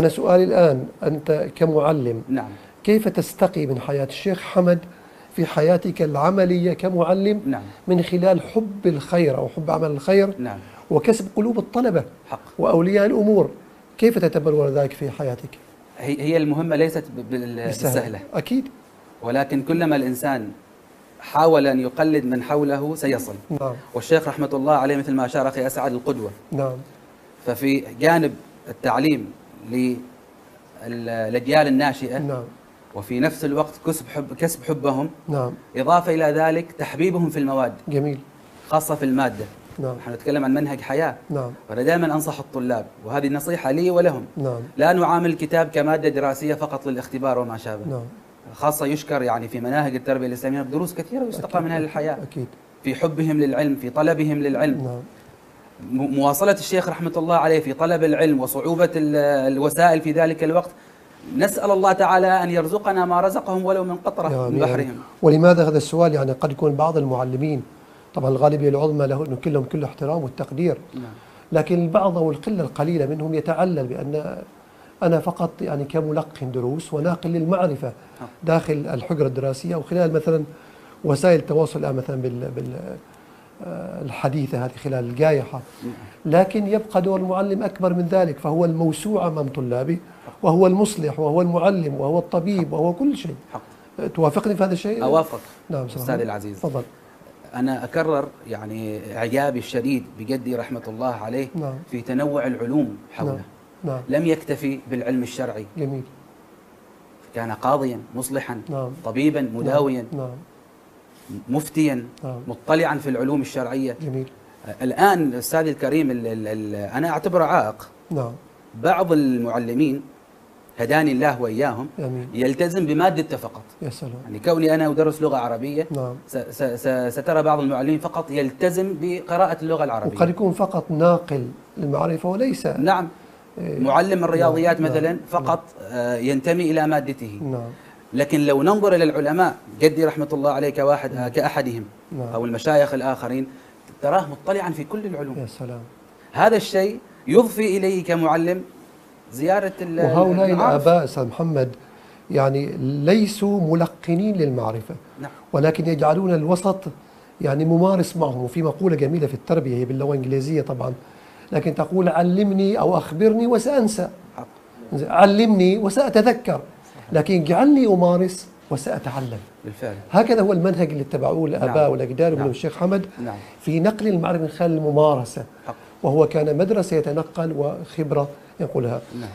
أنا سؤالي الآن أنت كمعلم نعم. كيف تستقي من حياة الشيخ حمد في حياتك العملية كمعلم نعم. من خلال حب الخير أو حب عمل الخير نعم. وكسب قلوب الطلبة حق. وأولياء الأمور؟ كيف تتبلور ذلك في حياتك؟ هي هي المهمة ليست بالسهلة. أكيد. ولكن كلما الإنسان حاول أن يقلد من حوله سيصل. نعم. والشيخ رحمة الله عليه مثل ما أشار أخي أسعد القدوة. نعم. ففي جانب التعليم للأجيال الناشئة. نعم. وفي نفس الوقت كسب حب كسب حبهم. نعم. إضافة إلى ذلك تحبيبهم في المواد. جميل. خاصة في المادة. نعم. نحن نتكلم عن منهج حياة. نعم. وأنا دائما أنصح الطلاب وهذه نصيحة لي ولهم. نعم. لا نعامل الكتاب كمادة دراسية فقط للاختبار وما شابه. نعم. خاصة يشكر يعني في مناهج التربية الإسلامية دروس كثيرة يستقى منها للحياة. أكيد. في حبهم للعلم في طلبهم للعلم. نعم. مواصلة الشيخ رحمة الله عليه في طلب العلم وصعوبة ال- الوسائل في ذلك الوقت. نسأل الله تعالى أن يرزقنا ما رزقهم ولو من قطرة من. بحرهم. ولماذا هذا السؤال؟ يعني قد يكون بعض المعلمين طبعا الغالبية العظمى له كلهم كل احترام والتقدير. نعم. لكن البعض أو القلة القليلة منهم يتعلل بأن أنا فقط يعني كملقن دروس وناقل للمعرفة داخل الحجرة الدراسية. أو خلال مثلا وسائل التواصل الآن مثلا بال, بال الحديثة هذه خلال الجائحة. لكن يبقى دور المعلم أكبر من ذلك فهو الموسوعة أمام طلابه وهو المصلح وهو المعلم وهو الطبيب وهو كل شيء. حق. توافقني في هذا الشيء؟ أوافق نعم أستاذي. العزيز. تفضل. أنا أكرر يعني إعجابي الشديد بجدي رحمة الله عليه نعم. في تنوع العلوم حوله. نعم. نعم. لم يكتفي بالعلم الشرعي. جميل. كان قاضيا مصلحا نعم. طبيبا مداويا. نعم. مفتيا نعم مطلعا في العلوم الشرعية. جميل. الآن أستاذي الكريم ال ال ال أنا أعتبره عائق. نعم. بعض المعلمين هداني الله وإياهم امين يلتزم بمادته فقط. يا سلام. يعني كوني أنا أدرس لغة عربية نعم. سترى بعض المعلمين فقط يلتزم بقراءة اللغة العربية. وقد يكون فقط ناقل المعرفة وليس نعم. إيه، معلم الرياضيات نعم، مثلا نعم، فقط آه، ينتمي إلى مادته. نعم. لكن لو ننظر إلى العلماء جدي رحمة الله عليه كواحد كأحدهم نعم. أو المشايخ الآخرين تراه مطلعا في كل العلوم. يا سلام. هذا الشيء يضفي إليه كمعلم زيارة ال- وهؤلاء. الآباء أستاذ محمد يعني ليسوا ملقنين للمعرفة نعم. ولكن يجعلون الوسط يعني ممارس معهم وفي مقولة جميلة في التربية هي باللغة الإنجليزية طبعا لكن تقول علمني أو أخبرني وسأنسى. حق. علمني وسأتذكر. لكن اجعلني أمارس وسأتعلم بالفعل هكذا هو المنهج اللي اتبعوه الآباء نعم. والأجداد نعم. الشيخ حمد نعم في نقل المعرفة من خلال الممارسة حق. وهو كان مدرسة يتنقل وخبرة ينقلها نعم